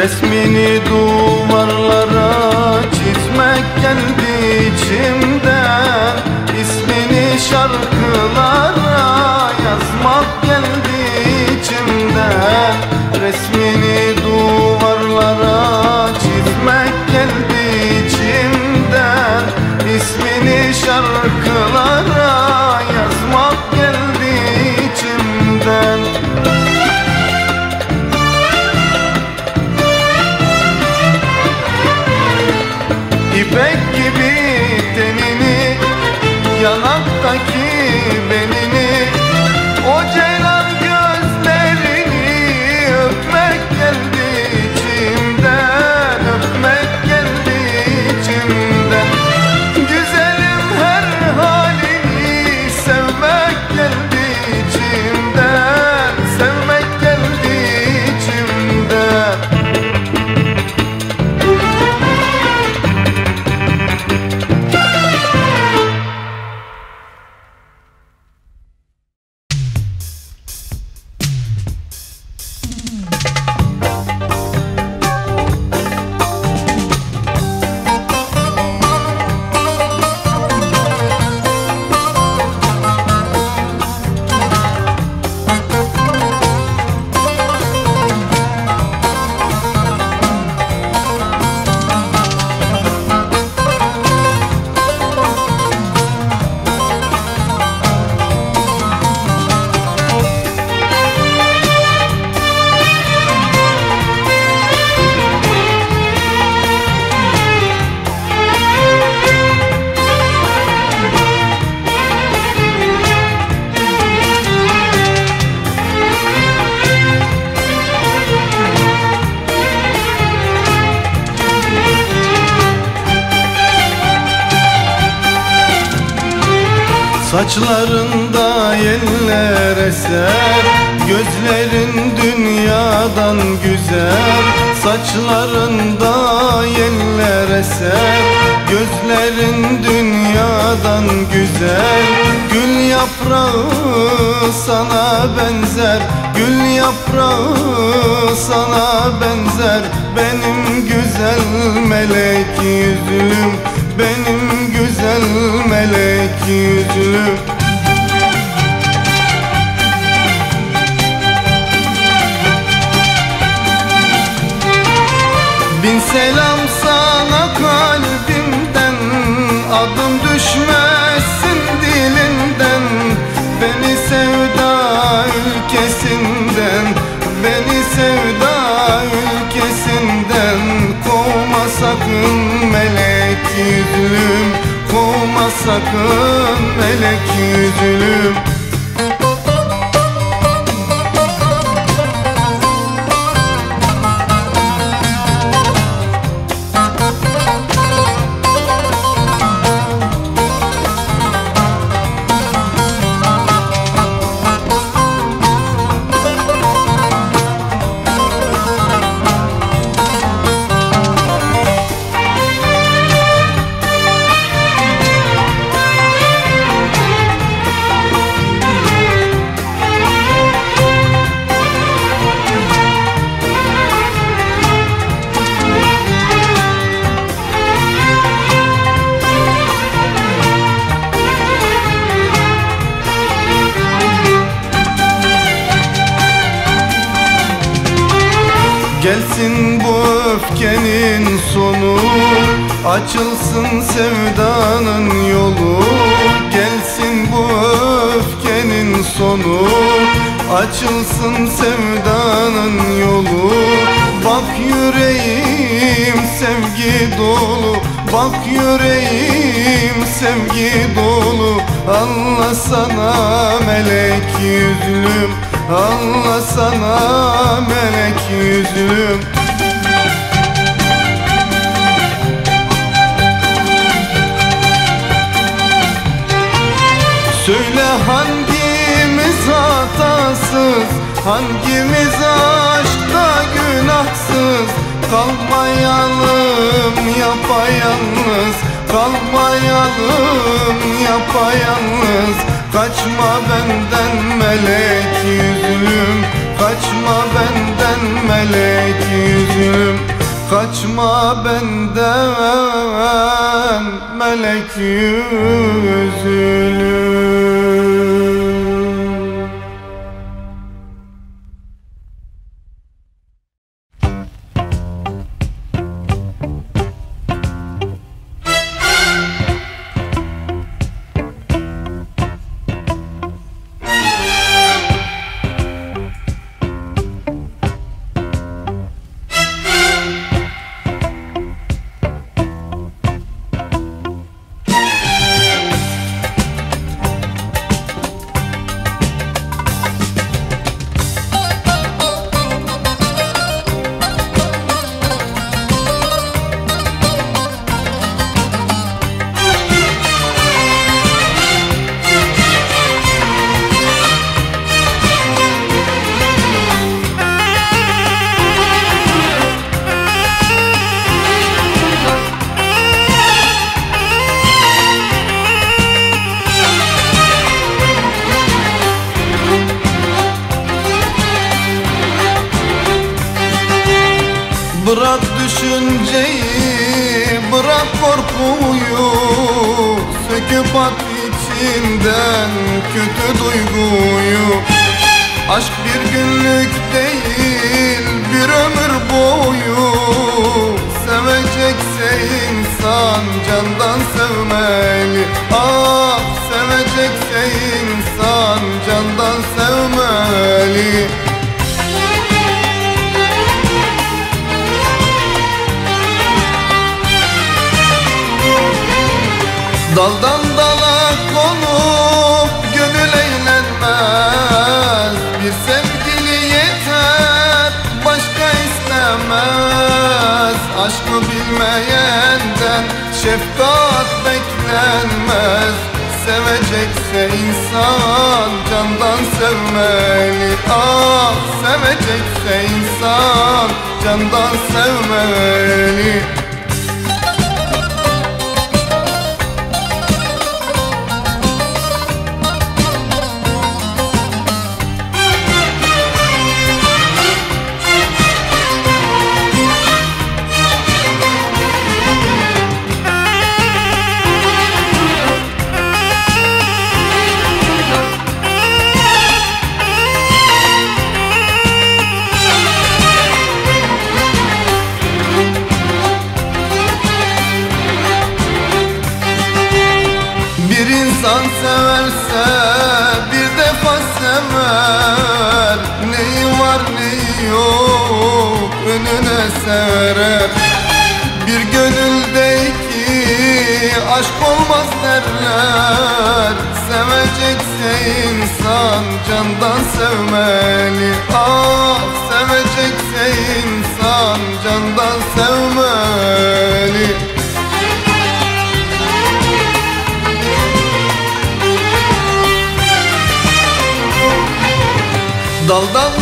Resmini duvarlara çizmek kendi içimden. İsmini şarkılara yazmak kendi içimden. Resmini sana benzer Benim güzel melek yüzlüm Benim güzel melek yüzlüm Bin selam sana kalbimden Adım sakın melek yüzlüm yüreğim sevgi dolu Bak yüreğim sevgi dolu. Allah sana melek yüzlüm Allah sana melek yüzlüm. Söyle hangimiz hatasız Hangimiz günahsız Kalmayalım yapayalnız Kalmayalım yapayalnız. Kaçma benden melek yüzlüm Kaçma benden melek yüzlüm Kaçma benden melek yüzlüm Sevecekse insan candan sevmeli. Ah sevecekse insan candan sevmeli serer Bir gönülde iki aşk olmaz derler. Sevecekse insan candan sevmeli. Ah sevecekse insan candan sevmeli. Daldan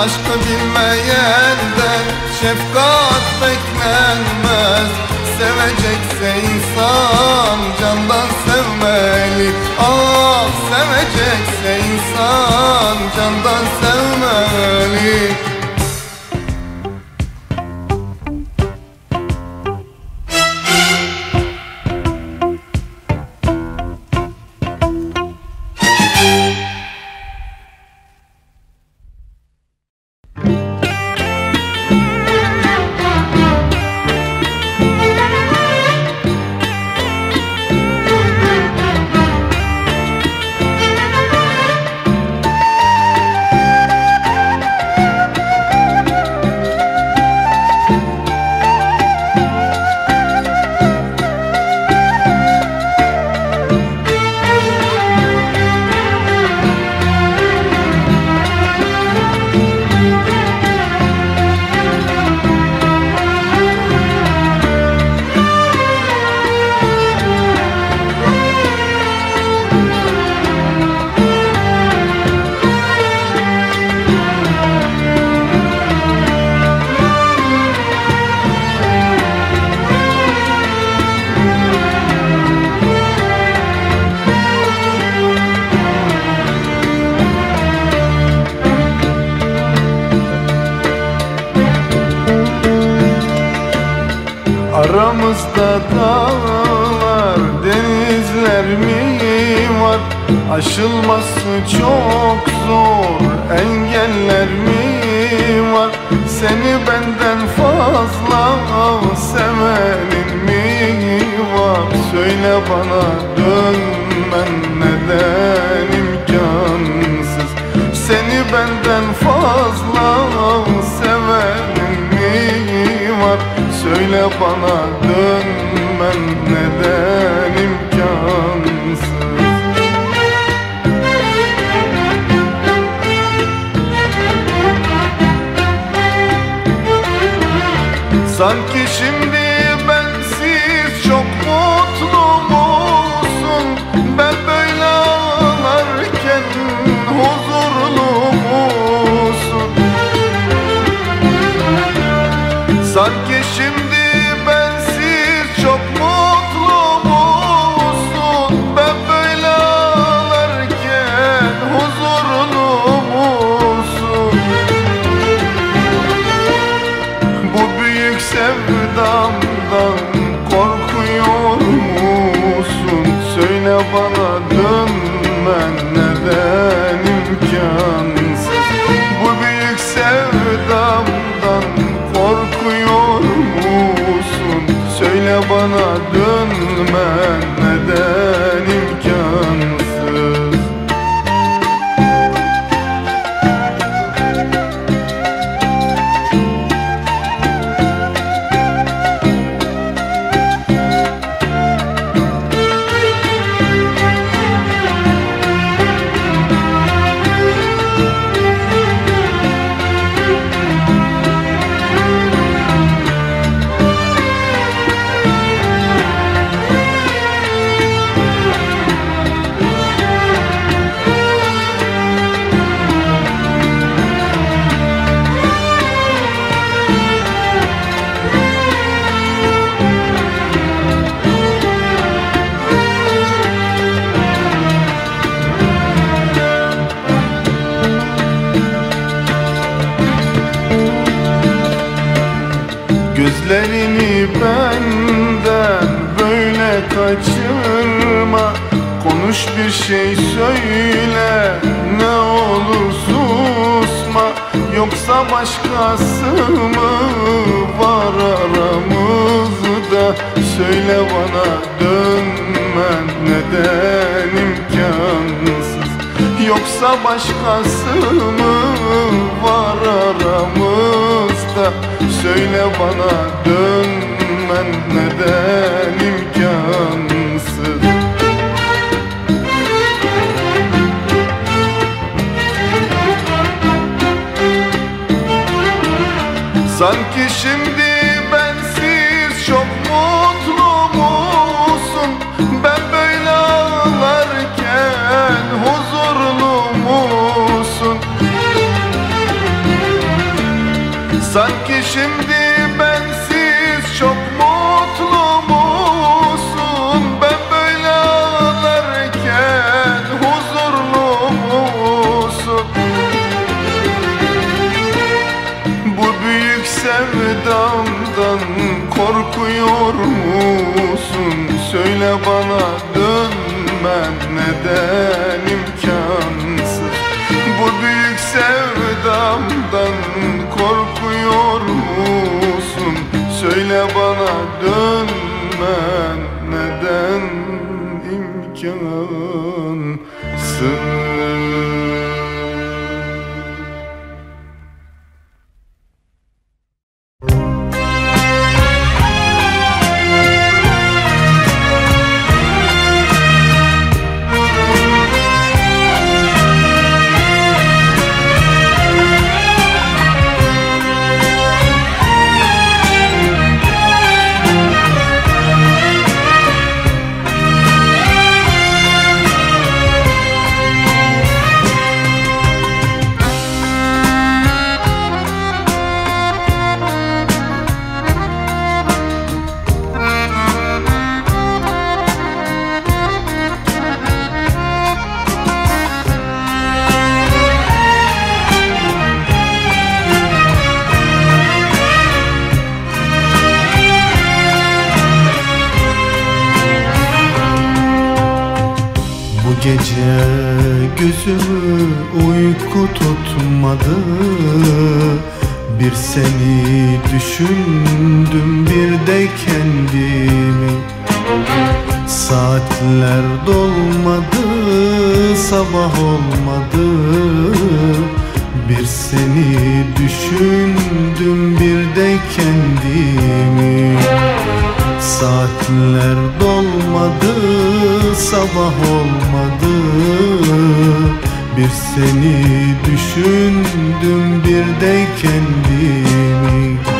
Aşkı bilmeyenden şefkat beklenmez. Sevecekse insan candan sevmeli. Ah sevecekse insan candan sevmeli Aramızda dağlar, denizler mi var? Aşılması çok zor, engeller mi var? Seni benden fazla Söyle bana dönmen neden imkansız? Sanki şimdi başkası mı var aramızda. Söyle bana dönmen neden imkansız? Yoksa başkası mı var aramızda. Söyle bana dönmen neden imkansız Sanki şimdi bensiz çok mutlu musun? Ben böyle ağlarken huzurlu musun? Sanki şimdi Söyle bana dönmen neden imkansız? Bu büyük sevdamdan korkuyor musun? Söyle bana sabah olmadı. Bir seni düşündüm bir de kendimi.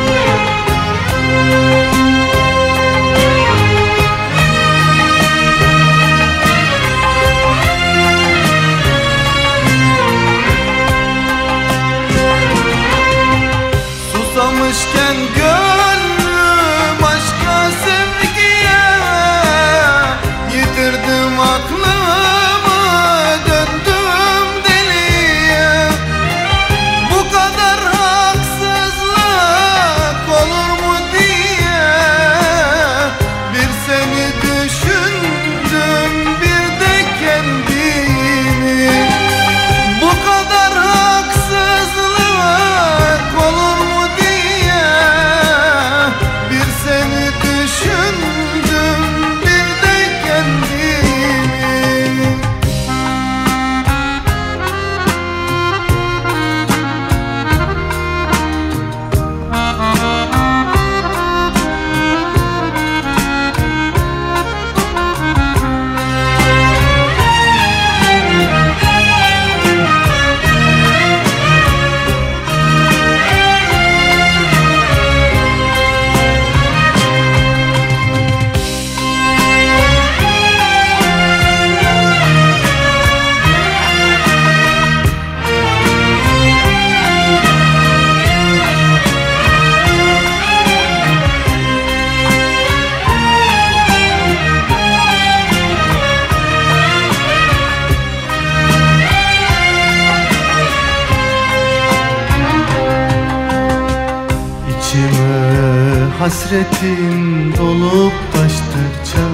Hasretin dolup taştıkça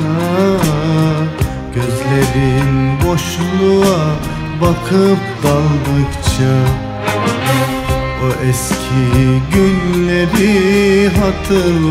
Gözlerin boşluğa bakıp daldıkça O eski günleri hatırla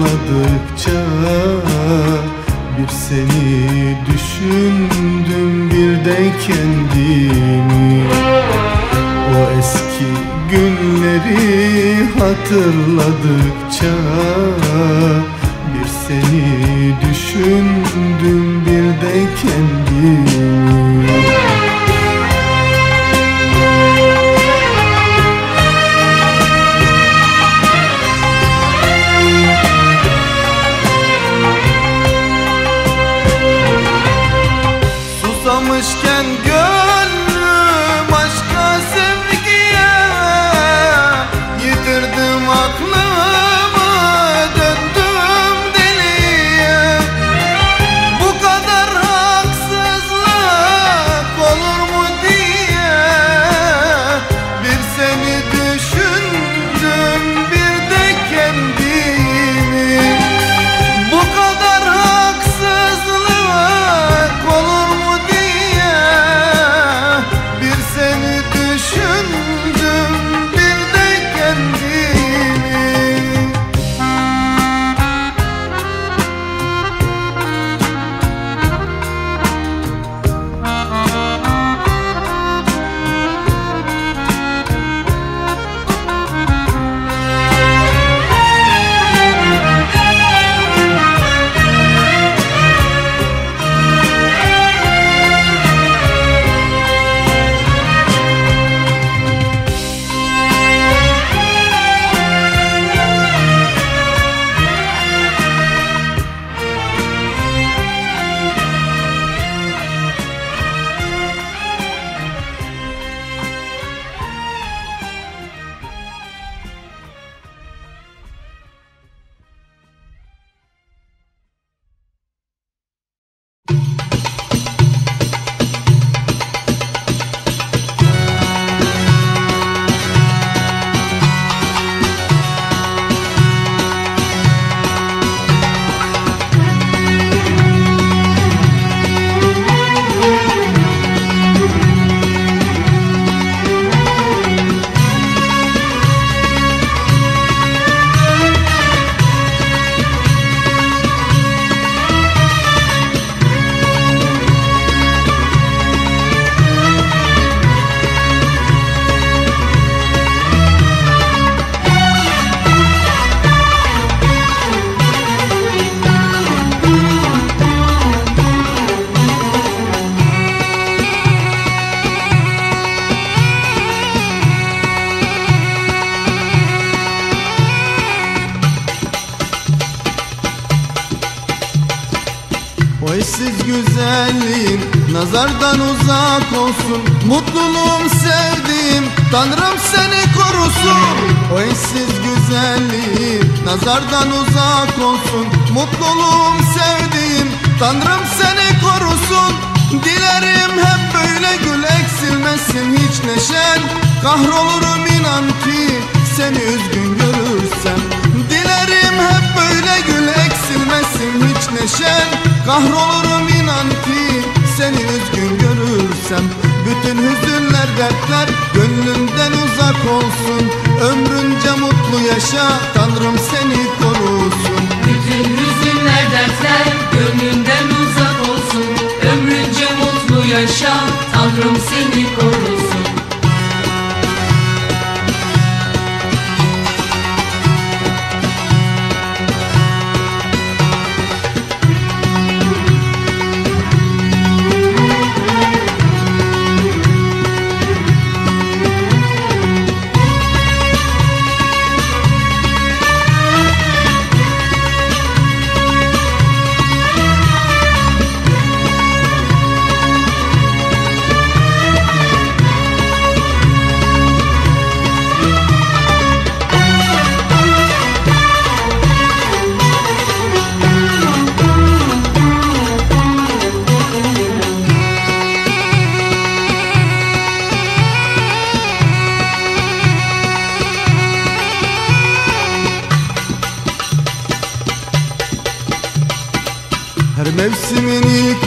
Nazardan uzak olsun Mutluluğum sevdiğim Tanrım seni korusun. Dilerim hep böyle gül eksilmesin hiç neşen. Kahrolurum inan ki seni üzgün görürsem. Dilerim hep böyle gül eksilmesin hiç neşen. Kahrolurum inan ki seni üzgün görürsem dertler gönlünden uzak olsun. Ömrünce mutlu yaşa Tanrım seni korusun. Bütün hüzünler dertler gönlünden uzak olsun. Ömrünce mutlu yaşa Tanrım seni korusun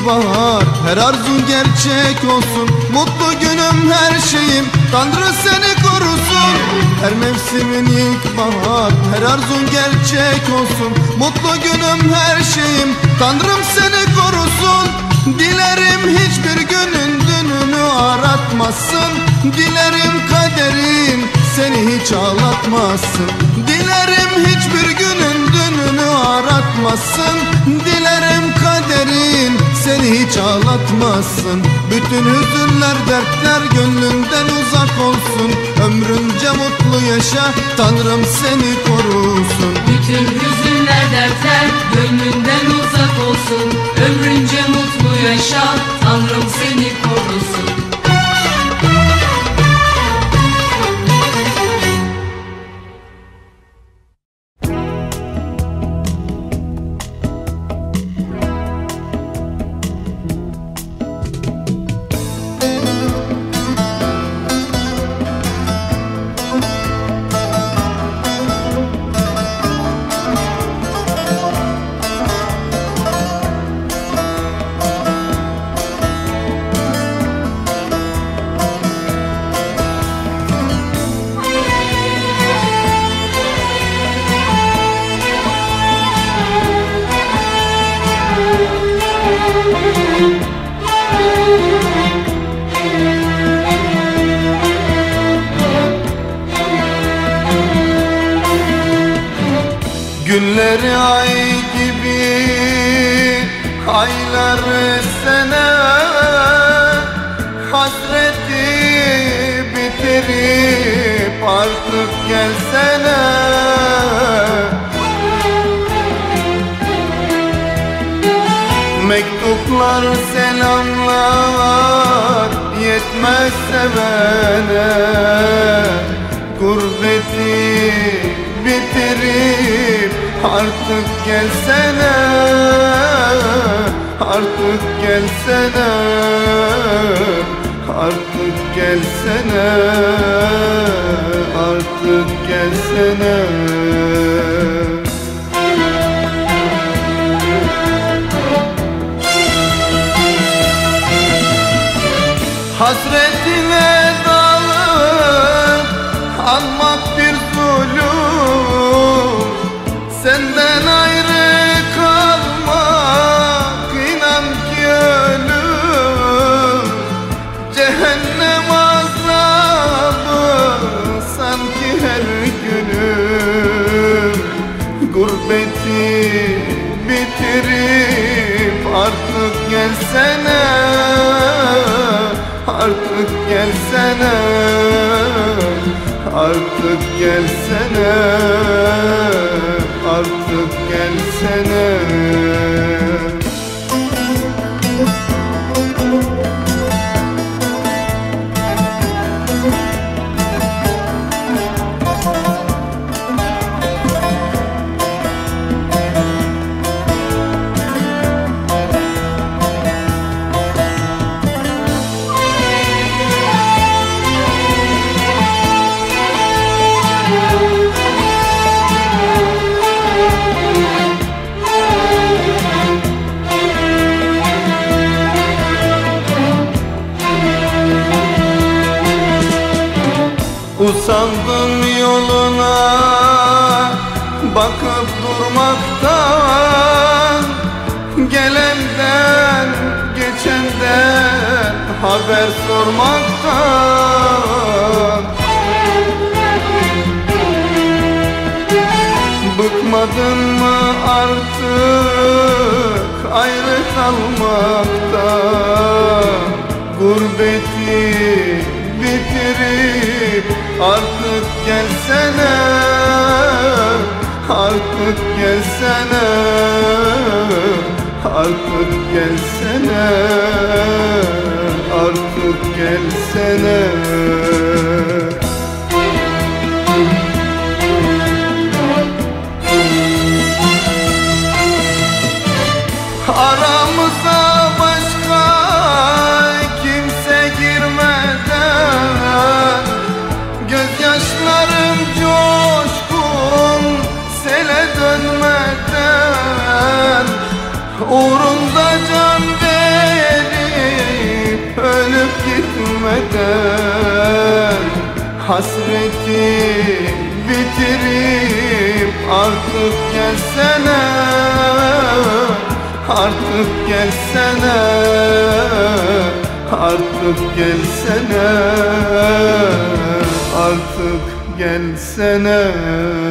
bahar Her arzun gerçek olsun. Mutlu günüm her şeyim. Tanrı seni korusun. Her mevsimin ilk bahar. Her arzun gerçek olsun. Mutlu günüm her şeyim. Tanrım seni korusun. Dilerim hiçbir günün dününü aratmasın. Dilerim kaderin seni hiç ağlatmasın. Dilerim hiçbir günün dününü aratmasın. Dilerim kaderin seni hiç ağlatmasın. Bütün hüzünler dertler gönlünden uzak olsun. Ömrünce mutlu yaşa Tanrım seni korusun. Bütün hüzünler dertler gönlünden uzak olsun. Ömrünce mutlu yaşa Tanrım seni korusun Günleri ay gibi Ayları sene Hasreti bitirip Artık gelsene. Mektuplar selamlar Yetmez sevene. Gurbeti bitirip Artık gelsene Artık gelsene Artık gelsene Artık gelsene Artık gelsene Artık gelsene Artık gelsene Artık gelsene Artık gelsene Artık gelsene. vaktim bitirip artık gelsene Artık gelsene. Artık gelsene. Artık gelsene, artık gelsene.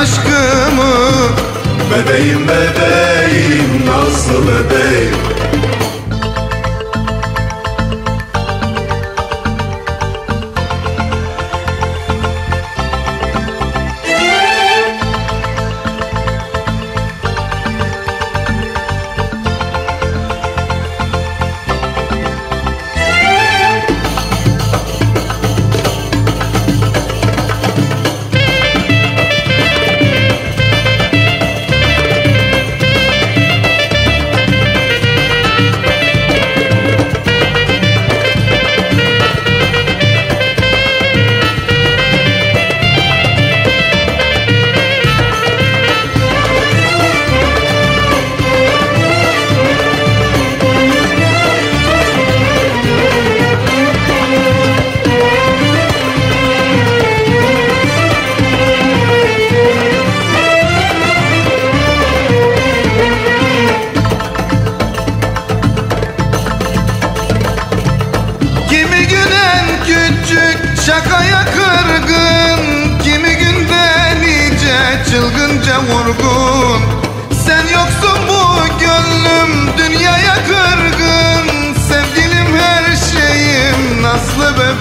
aşkımı Bebeğim bebeğim nazlı bebeğim?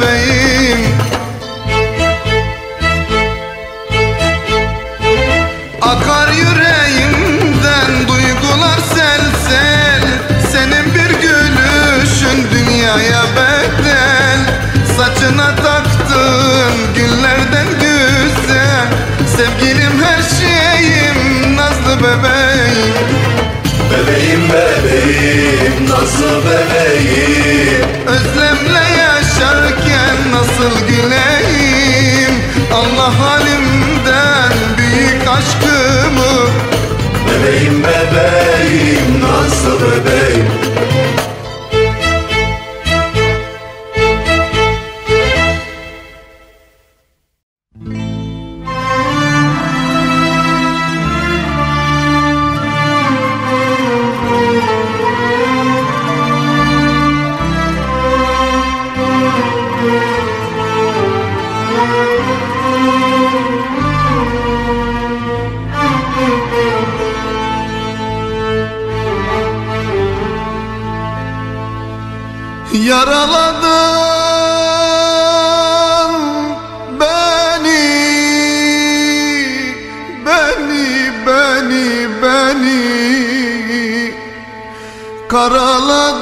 yüreğim Akar yüreğimden duygular sel sel. Senin bir gülüşün dünyaya bedel. Saçına taktığın güllerden güzel. Sevgilim her şeyim nazlı bebeğim. Bebeğim bebeğim nazlı bebeğim. Özle güleyim Allah halimden büyük aşkımı. Bebeğim bebeğim Nasıl bebeğim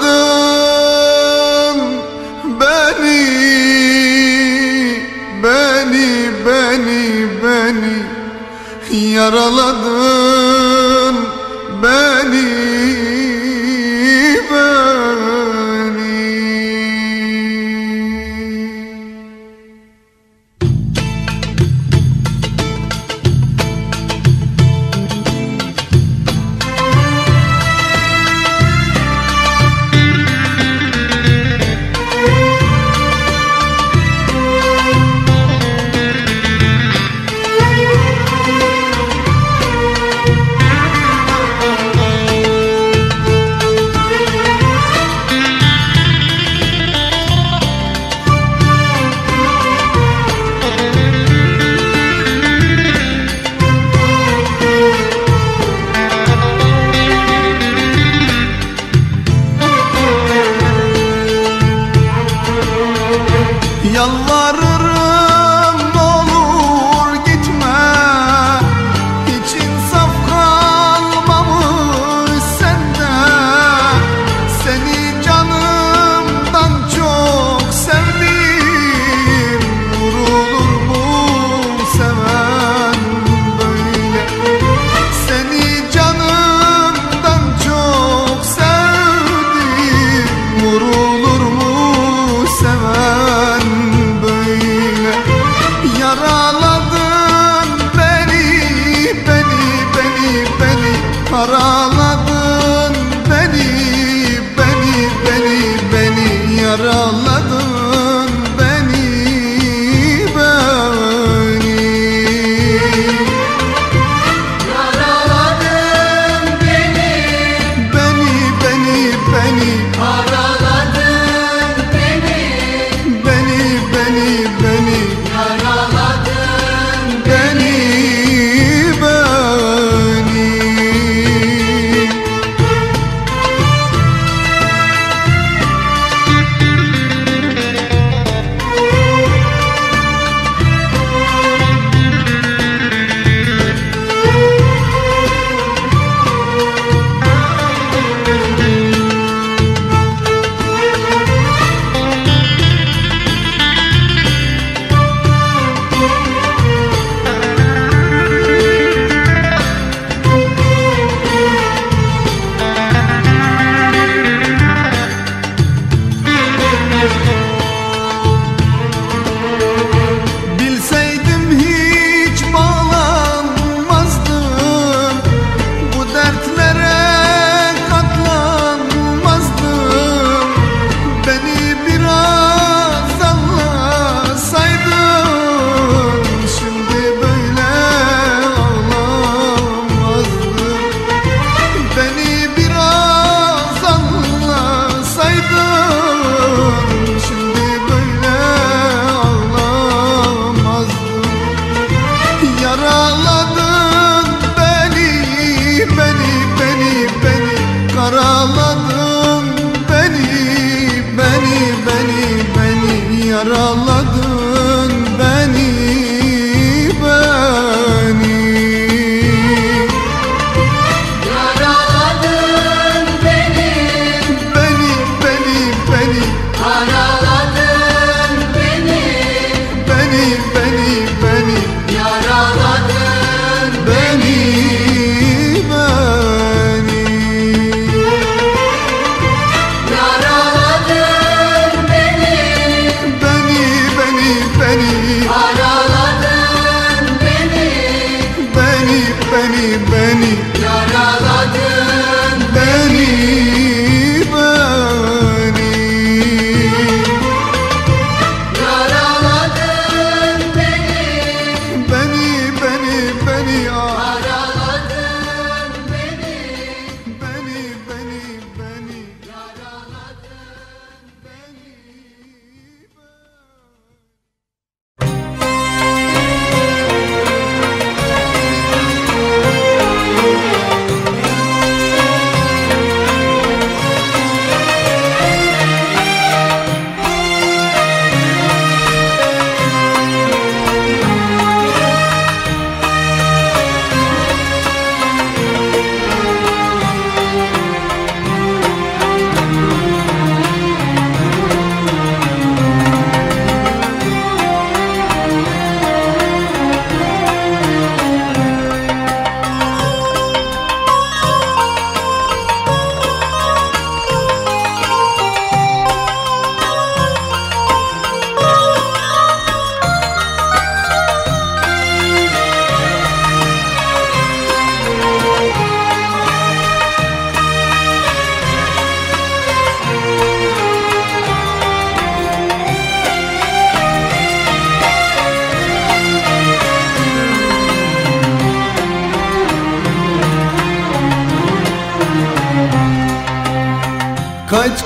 Karaladın beni Beni, beni, beni Yaraladın. Beni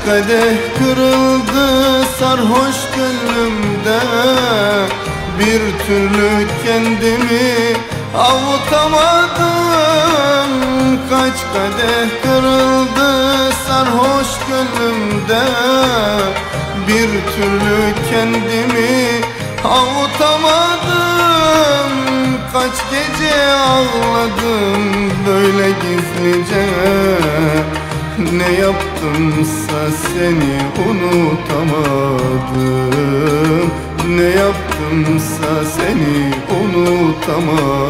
kadeh kırıldı sarhoş gönlümde. Bir türlü kendimi avutamadım. Kaç kadeh kırıldı sarhoş gönlümde. Bir türlü kendimi avutamadım. Kaç gece ağladım böyle gizlice. Ne yaptımsa seni unutamadım. Ne yaptımsa seni unutamadım.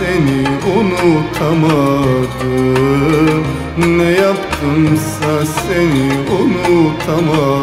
seni unutamadım. Ne yaptımsa seni unutamadım.